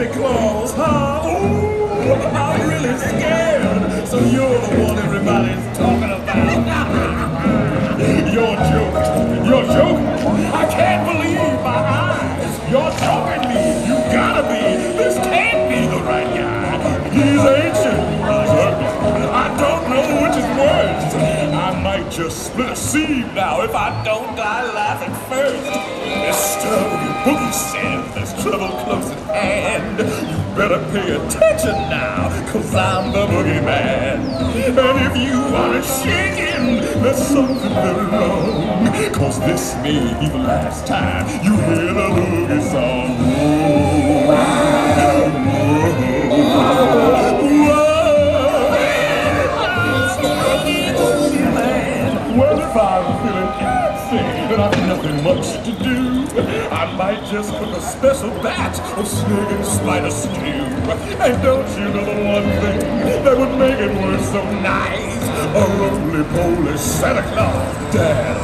Sandy Claws, huh? Ooh, I'm really scared. So you're the one everybody's talking about. You're joking. You're joking. I can't believe my eyes. You're joking me. You gotta be. This can't be the right guy. He's ancient. I don't know which is worse. I might just split a seed now if I don't die laughing first. Mr. Boogie said there's trouble close at hand. You better pay attention now, cause I'm the boogeyman. And if you shaking, there's something very wrong. Cause this may be the last time you hear the boogie song. If I'm feeling antsy and I've nothing much to do, I might just cook a special batch of snake and spider stew. And don't you know the one thing that would make it work so nice? A roly-poly Sandy Claws dad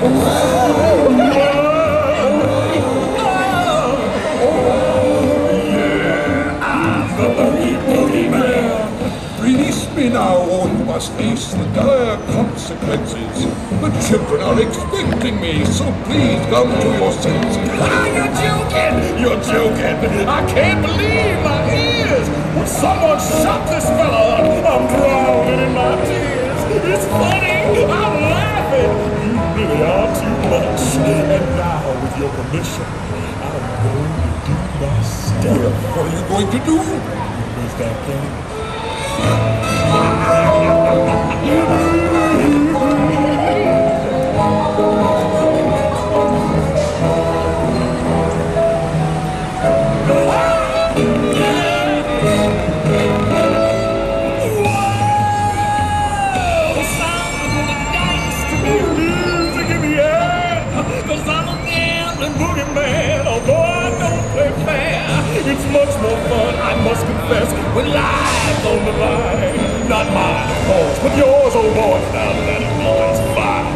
oh, oh, Yeah, I'm the Oogie Boogie man. Release me now, or you must face the dire consequences. The children are expecting me, so please come to your senses. Ah, you're joking! You're joking! I can't believe my ears! Would someone shut this fella up? I'm drowning in my tears! It's funny! I'm laughing! You really are too much! And now, with your permission, I'm going to do my stuff. What are you going to do? Is that thing? it's much more fun, I must confess, with life's on the line. Not mine, of course, but yours, oh boy, now that it is fine.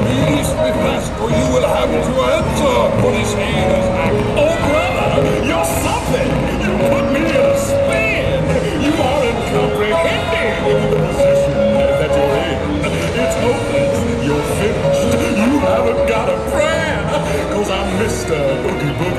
Please be fast, or you will have to answer for this heinous act. Oh, brother, you're something. You put me in a spin. You are incomprehending the position that you're in. It's hopeless, you're finished. You haven't got a prayer, cause I'm Mr. Oogie Boogie.